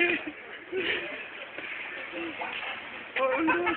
oh no.